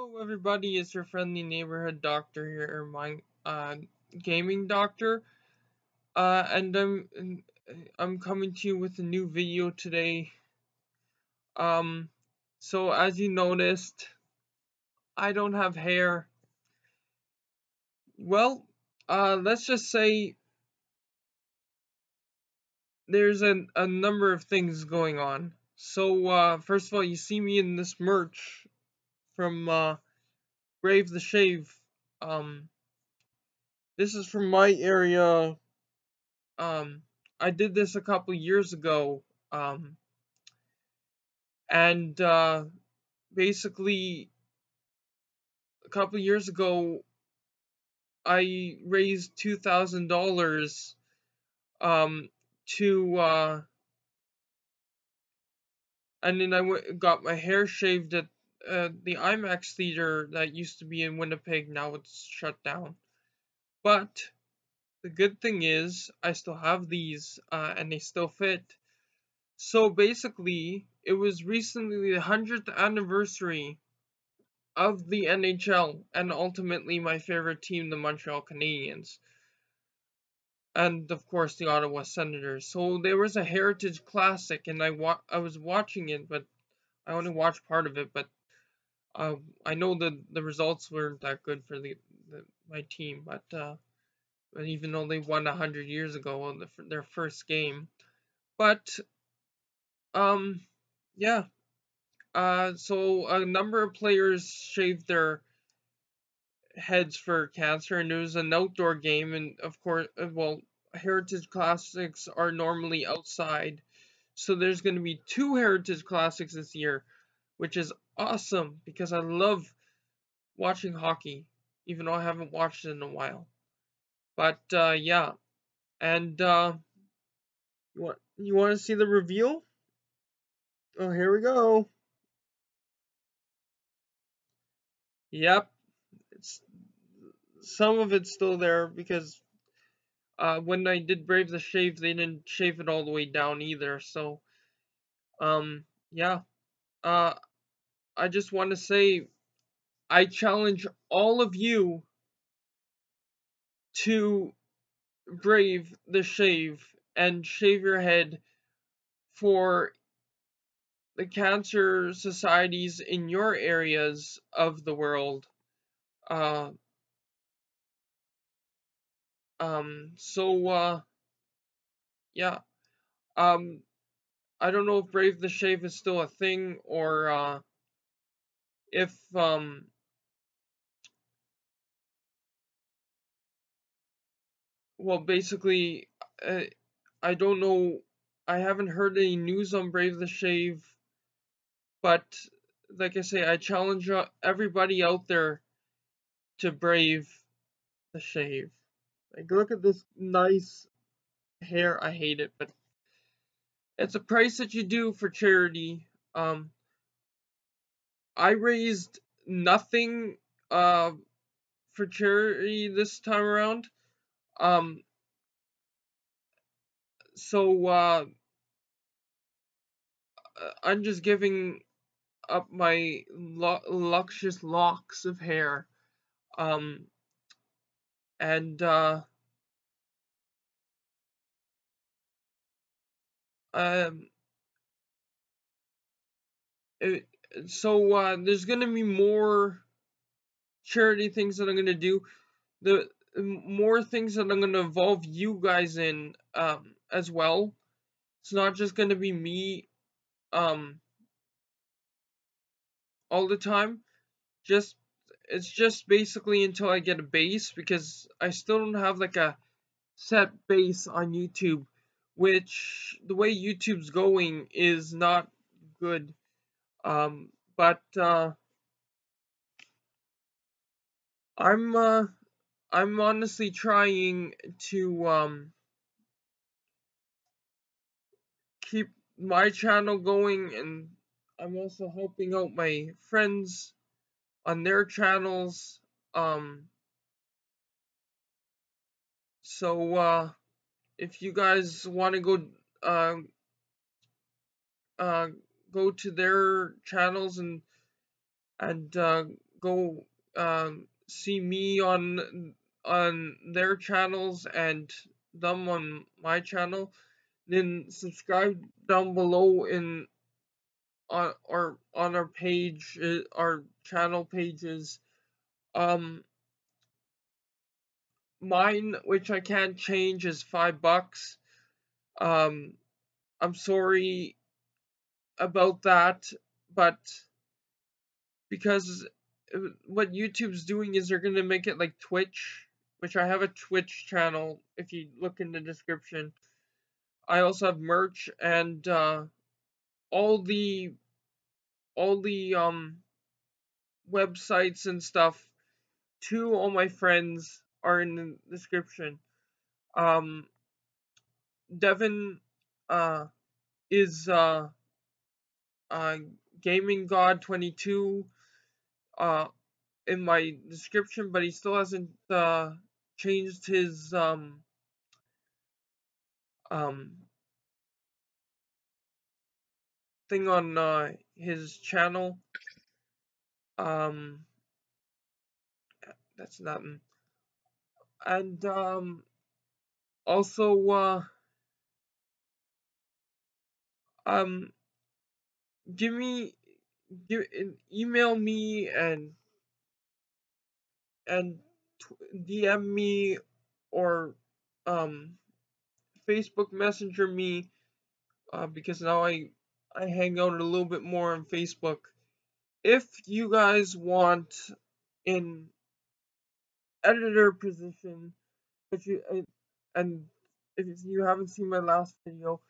Hello everybody, it's your friendly neighborhood doctor here, my uh, gaming doctor, uh, and I'm I'm coming to you with a new video today. Um, so as you noticed, I don't have hair. Well, uh, let's just say there's a, a number of things going on. So, uh, first of all, you see me in this merch from uh, Brave the Shave. Um, this is from my area. Um, I did this a couple years ago. Um, and uh, basically, a couple years ago, I raised two thousand dollars um, to uh, and then I went, got my hair shaved at uh, the IMAX theater that used to be in Winnipeg. Now it's shut down. But the good thing is I still have these uh, and they still fit. So basically, it was recently the 100th anniversary of the NHL and ultimately my favorite team, the Montreal Canadiens and of course the Ottawa Senators. So there was a Heritage Classic, and I wa- I was watching it, but I only watched part of it. But uh, I know the the results weren't that good for the, the my team, but uh, even though they won hundred years ago on the, their first game, but um yeah, uh so a number of players shaved their heads for cancer and it was an outdoor game and of course uh, well heritage classics are normally outside. So there's going to be two heritage classics this year which is awesome because i love watching hockey even though i haven't watched it in a while. But uh, yeah. And uh, you want you want to see the reveal? Oh here we go. Yep. It's some of it's still there because uh, when I did Brave the Shave, they didn't shave it all the way down either. So, um, yeah. Uh, I just want to say, I challenge all of you to brave the shave and shave your head for the cancer societies in your areas of the world. Uh, Um, so, uh, yeah. Um, I don't know if Brave the Shave is still a thing or, uh, if, um, well, basically, uh, I don't know. I haven't heard any news on Brave the Shave, but like I say, I challenge uh, everybody out there to brave the shave. Like, look at this nice hair. I hate it, but it's a price that you do for charity. Um, I raised nothing uh, for charity this time around. Um, so uh, I'm just giving up my lu- locks of hair. Um, and uh, um, it, so uh, there's gonna be more charity things that I'm gonna do. The more things that I'm gonna involve you guys in um, as well. It's not just gonna be me um, all the time. Just it's just basically until I get a base because I still don't have like a set base on YouTube, which the way YouTube's going is not good. Um, but uh, I'm uh, I'm honestly trying to um, keep my channel going, and I'm also helping out my friends on their channels. Um, so uh, if you guys want to go uh, uh, go to their channels and and uh, go um, see me on on their channels and them on my channel, then subscribe down below in on our on our page uh, our channel pages. Um mine which i can't change is five bucks. Um i'm sorry about that but because what youtube's doing is they're gonna make it like twitch which i have a twitch channel if you look in the description i also have merch and uh all the all the um websites and stuff to all my friends are in the description. Um Devin uh is uh uh gaming god 22 uh in my description but he still hasn't uh changed his um um thing on uh his channel. Um that's nothing. And um also uh um give me give email me and and DM me or um Facebook Messenger me uh, because now I I hang out a little bit more on Facebook. If you guys want an editor position, if you and if you haven't seen my last video,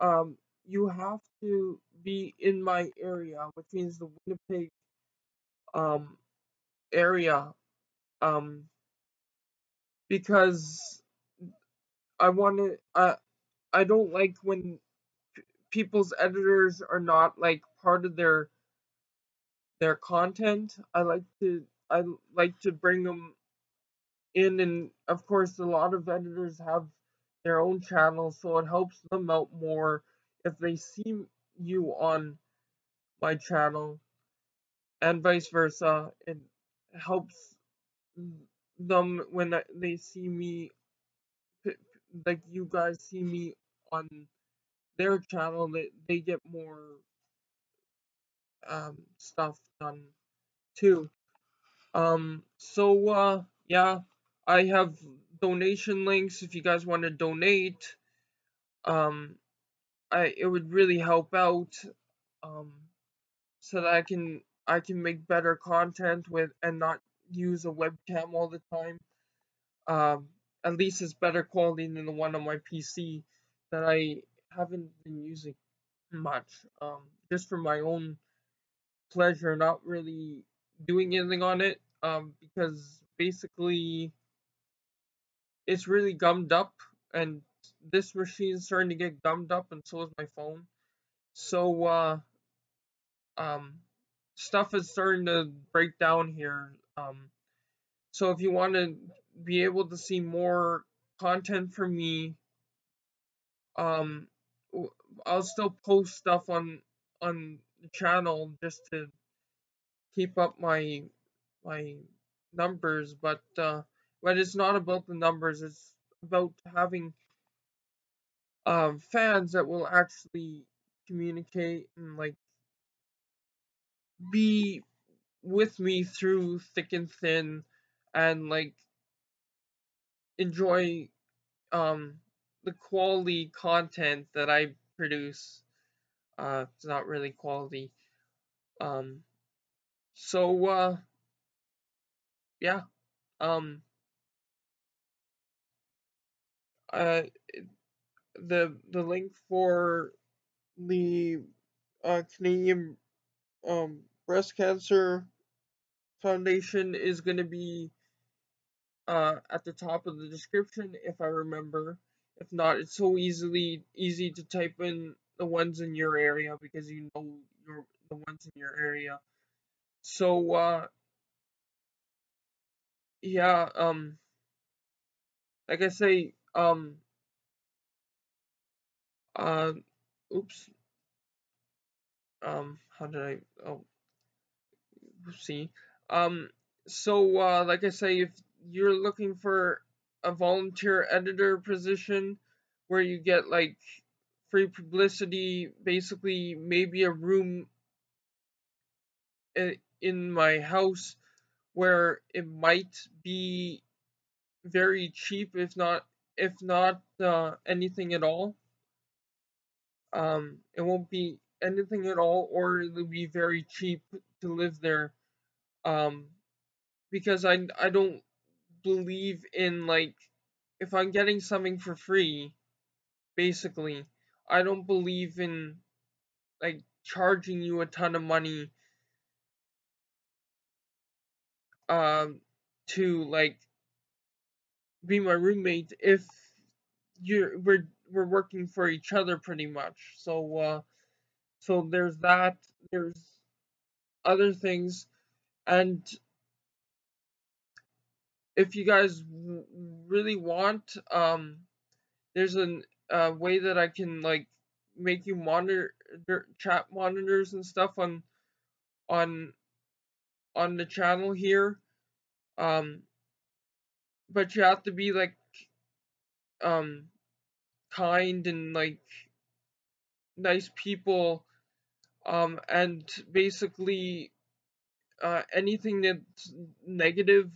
um, you have to be in my area, which means the Winnipeg um area, um, because I want to. I I don't like when people's editors are not like part of their their content. I like to I like to bring them in, and of course, a lot of editors have their own channels, so it helps them out more if they see you on my channel, and vice versa. It helps them when they see me, like you guys see me on their channel, they they get more um stuff done too. Um, so uh, yeah, I have donation links if you guys want to donate. Um, I it would really help out. Um, so that I can I can make better content with and not use a webcam all the time. Um, at least it's better quality than the one on my PC that I haven't been using much. Um, just for my own pleasure, not really doing anything on it. Um, because basically it's really gummed up, and this machine is starting to get gummed up, and so is my phone. So uh, um, stuff is starting to break down here. Um, so if you want to be able to see more content from me, um, I'll still post stuff on on the channel just to keep up my my numbers, but uh, but it's not about the numbers. It's about having um, fans that will actually communicate and like be with me through thick and thin and like enjoy um the quality content that I produce. Uh it's not really quality. Um so uh yeah. Um uh the the link for the uh Canadian um breast cancer foundation is going to be uh at the top of the description if I remember. If not, it's so easily easy to type in the ones in your area because you know your the ones in your area. So uh yeah, um like I say, um uh oops. Um how did I oh see Um, so uh, like I say, if you're looking for a volunteer editor position where you get like free publicity, basically maybe a room in my house where it might be very cheap if not if not uh, anything at all um it won't be anything at all or it'll be very cheap to live there um because i i don't believe in like if i'm getting something for free basically i don't believe in like charging you a ton of money um to like be my roommate if you're we're we're working for each other pretty much. So uh so there's that there's other things and if you guys really want um there's a uh, way that I can like make you monitor chat monitors and stuff on on on the channel here um but you have to be like um kind and like nice people um and basically uh anything that's negative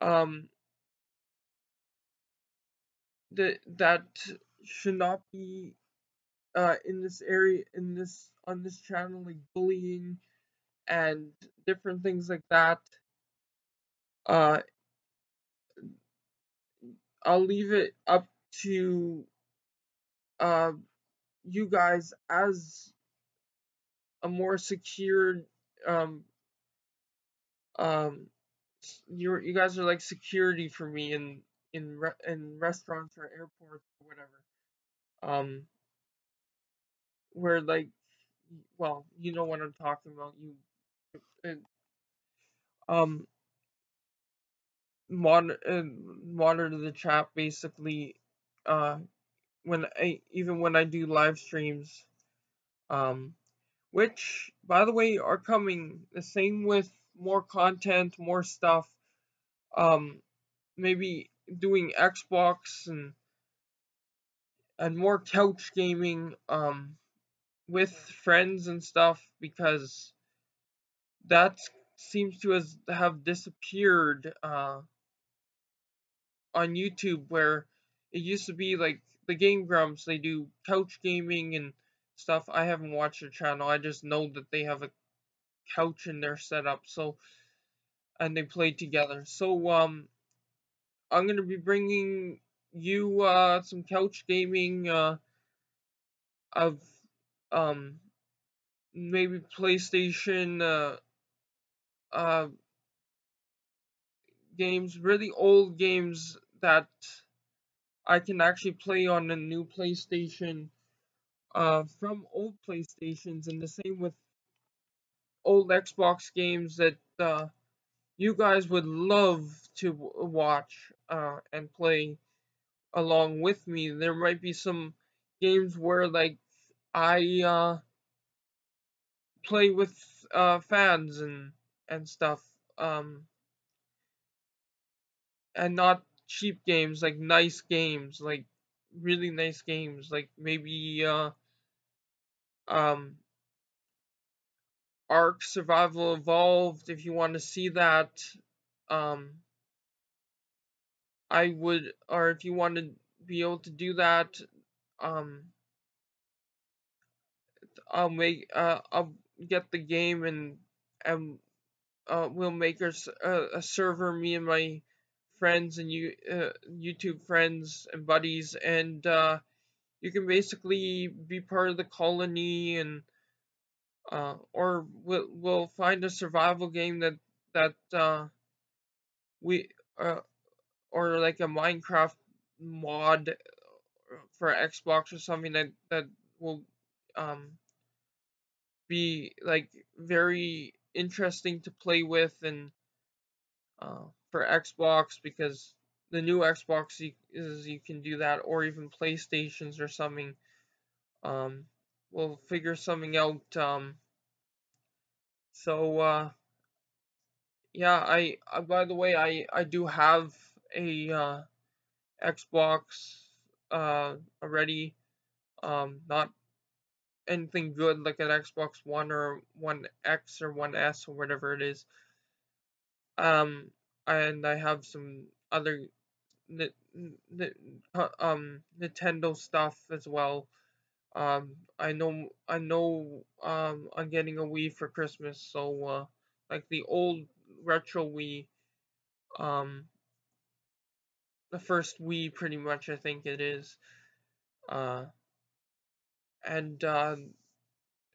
um that that should not be uh in this area in this on this channel like bullying and different things like that uh I'll leave it up to uh, you guys as a more secure um um you you guys are like security for me in in re- in restaurants or airports or whatever. Um where like well you know what I'm talking about you um monitor uh, monitor the chat basically uh when I even when I do live streams. Um which by the way are coming. The same with more content more stuff. Um maybe doing Xbox and and more couch gaming um with friends and stuff because that seems to have disappeared uh on YouTube where it used to be like the Game Grumps they do couch gaming and stuff. I haven't watched their channel. I just know that they have a couch in their setup. So and they play together. So um I'm to be bringing you uh some couch gaming uh of um maybe PlayStation uh uh games, really old games that I can actually play on a new PlayStation uh, from old PlayStations, and the same with old Xbox games that uh, you guys would love to watch uh, and play along with me. There might be some games where like I uh, play with uh, fans and and stuff, um, and not cheap games, like nice games, like really nice games, like maybe uh, um, Ark Survival Evolved. If you want to see that, um, I would, or if you want to be able to do that, um, I'll make, uh, I'll get the game and and uh, we'll make a, a server. Me and my friends and you uh, YouTube friends and buddies, and uh, you can basically be part of the colony and uh, or we'll, we'll find a survival game that that uh, we uh, or like a Minecraft mod for Xbox or something that that will um be like very interesting to play with and uh, for Xbox because the new Xbox is you can do that or even PlayStations or something. Um, we'll figure something out. Um, so uh, yeah, I uh, by the way, I I do have a uh, Xbox uh already. Um, not anything good like an Xbox One or One X or One S or whatever it is. Um, and I have some other um Nintendo stuff as well. Um, I know I know um I'm getting a Wii for Christmas, so uh, like the old retro Wii, um, the first Wii pretty much I think it is. Uh, and uh,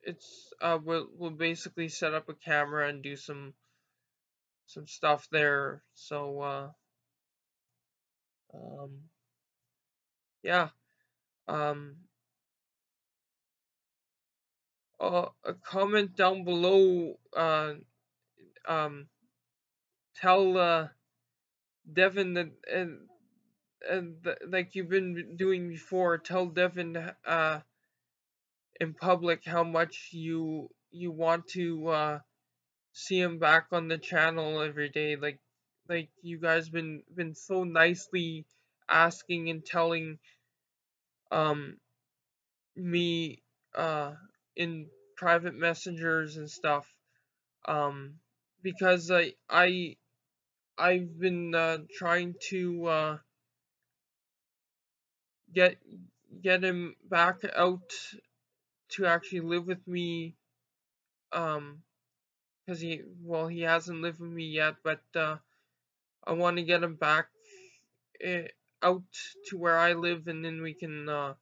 it's uh we'll we'll basically set up a camera and do some some stuff there. So uh, um, yeah. Um, uh, a comment down below. Uh, um, tell uh, Devin that and and th- like you've been doing before. Tell Devin uh, in public how much you you want to uh, see him back on the channel every day. Like like you guys been been so nicely asking and telling um me uh in private messengers and stuff um because I I I've been uh, trying to uh get get him back out to actually live with me um because he well he hasn't lived with me yet but uh I want to get him back uh, out to where I live and then we can uh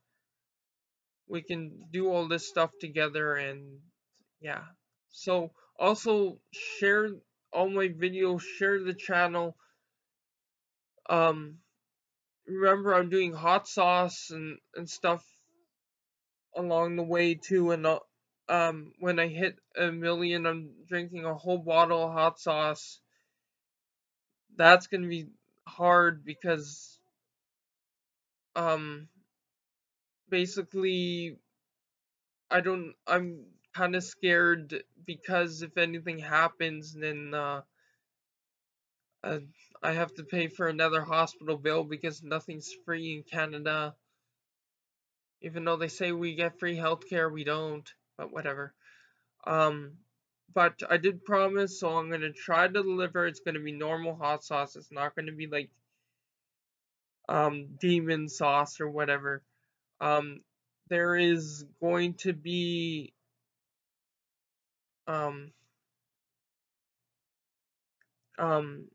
we can do all this stuff together and yeah. So also share all my videos share the channel. Um remember i'm doing hot sauce and and stuff along the way too and uh, um when i hit a million i'm drinking a whole bottle of hot sauce that's gonna be hard because um basically I don't I'm kind of scared because if anything happens then uh, uh, I have to pay for another hospital bill because nothing's free in Canada. Even though they say we get free healthcare, we don't, but whatever. Um but I did promise so I'm going to try to deliver. It's going to be normal hot sauce. It's not going to be like um demon sauce or whatever. Um there is going to be um um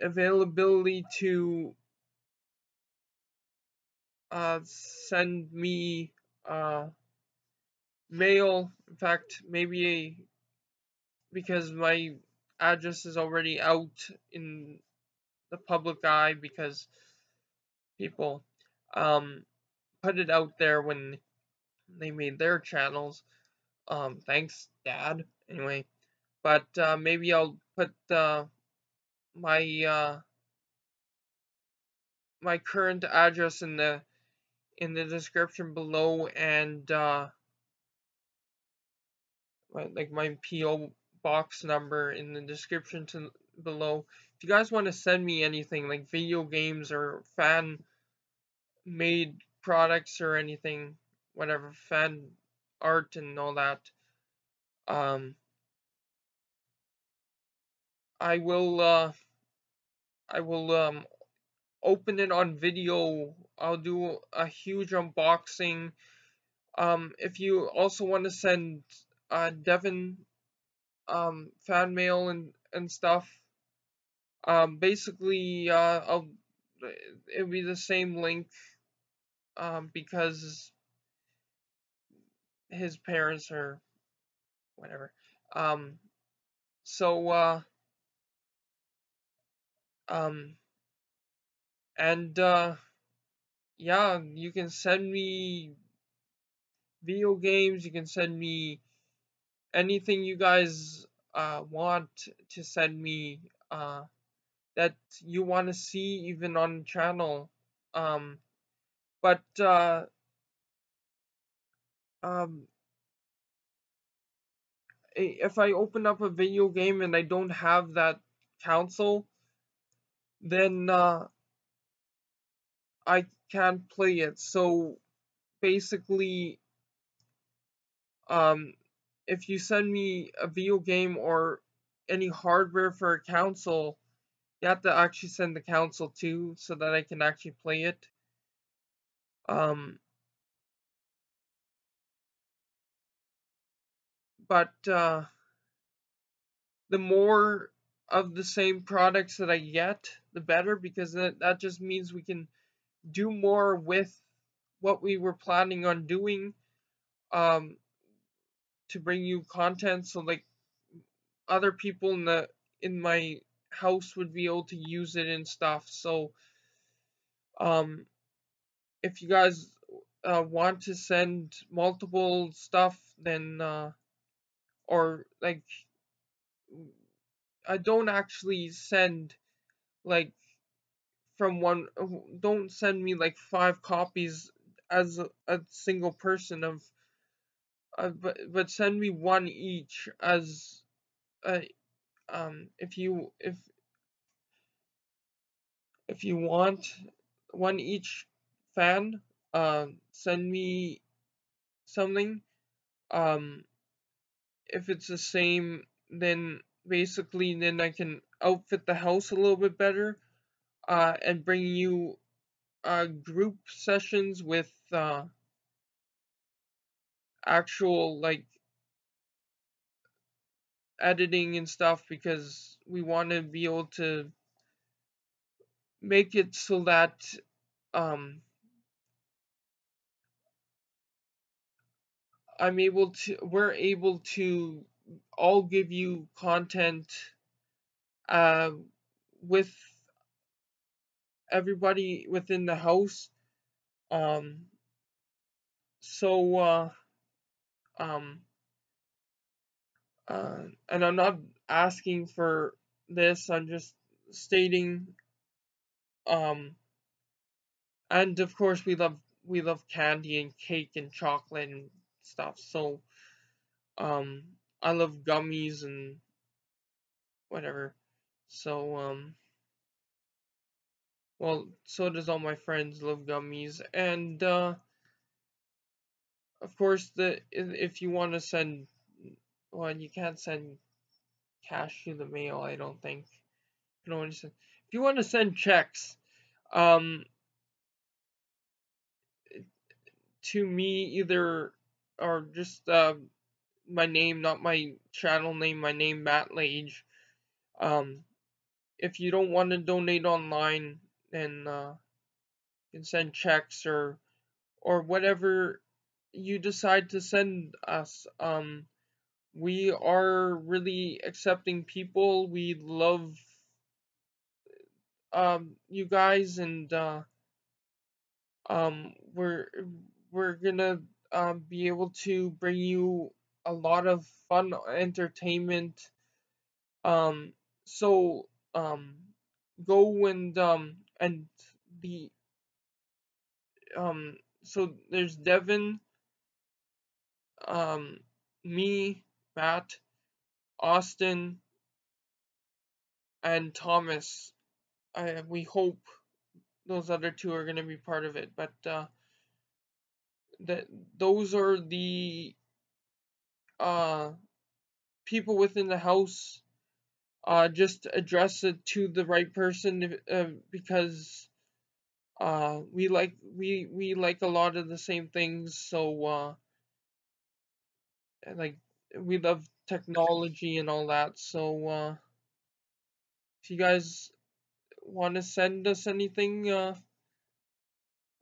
availability to uh send me uh mail in fact maybe because my address is already out in the public eye because people um put it out there when they made their channels. Um thanks dad anyway. But uh maybe I'll put uh my uh my current address in the in the description below and uh like my PO box number in the description to below. If you guys want to send me anything like video games or fan made products or anything, whatever fan art and all that, um, I will uh, I will um open it on video. I'll do a huge unboxing. Um, if you also want to send uh Devin um fan mail and and stuff, um basically uh I'll it'll be the same link um because his parents are whatever. Um so uh um and uh yeah, you can send me video games, you can send me anything you guys uh want to send me uh that you want to see even on the channel. Um but uh um if I open up a video game and I don't have that console, then uh, I can't play it. So basically, um, if you send me a video game or any hardware for a console, you have to actually send the console too, so that I can actually play it. Um, but uh, the more of the same products that I get, the better, because that, that just means we can do more with what we were planning on doing um, to bring you content. So like other people in the in my house would be able to use it and stuff. So um, if you guys uh, want to send multiple stuff, then uh, or like I don't actually send like from one don't send me like five copies as a, a single person of uh, but but send me one each as uh, um if you if if you want one each fan uh, send me something um if it's the same then basically then I can outfit the house a little bit better uh, and bring you uh, group sessions with uh, actual like editing and stuff because we want to be able to make it so that um, I'm able to we're able to all give you content uh, with everybody within the house. Um, so, uh, um, uh, and I'm not asking for this, I'm just stating, um, and of course we love, we love candy and cake and chocolate and stuff, so, um, I love gummies and whatever, so, um, well, so does all my friends love gummies, and uh, of course, the if you want to send, well, you can't send cash through the mail. I don't think. You can if you want to send checks, um, to me either or just uh, my name, not my channel name, my name Matt Lage. Um, if you don't want to donate online, then uh, you can send checks or or whatever you decide to send us. Um, we are really accepting people. We love um, you guys, and uh, um, we're we're gonna uh, be able to bring you a lot of fun entertainment. Um, so um, go and um, and the um so there's Devin, um, me, Matt, Austin, and Thomas. I we hope those other two are gonna be part of it, but uh, that those are the uh people within the house uh, just address it to the right person uh, because uh, we like we we like a lot of the same things. So uh, like we love technology and all that. So uh, if you guys want to send us anything, uh,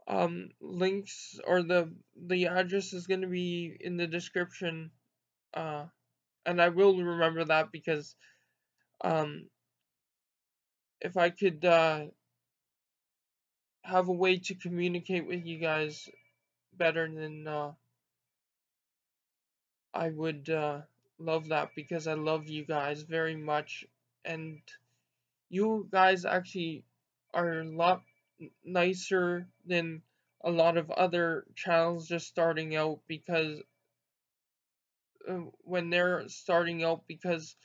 um, links or the the address is going to be in the description. Uh, and I will remember that because um, if I could uh, have a way to communicate with you guys better, than uh, I would uh, love that because I love you guys very much, and you guys actually are a lot nicer than a lot of other channels just starting out because uh, when they're starting out because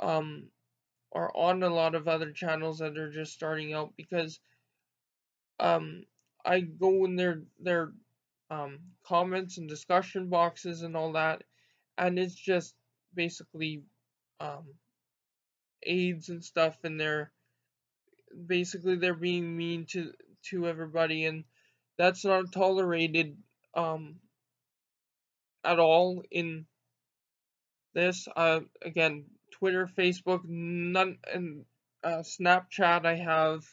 um are on a lot of other channels that are just starting out because um I go in their their um comments and discussion boxes and all that. And it's just basically um aids and stuff and they're basically they're being mean to to everybody and that's not tolerated um at all in this. Uh again twitter facebook none and uh snapchat i have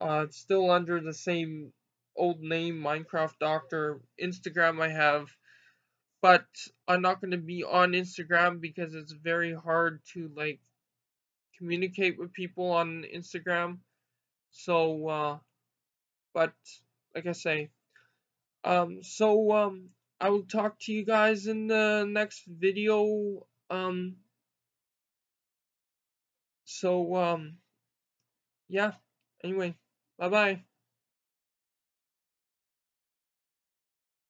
uh still under the same old name minecraft doctor instagram i have but i'm not going to be on instagram because it's very hard to like communicate with people on Instagram. So, uh, but like I say, um, so um, I will talk to you guys in the next video. Um, so um, yeah. Anyway, bye bye.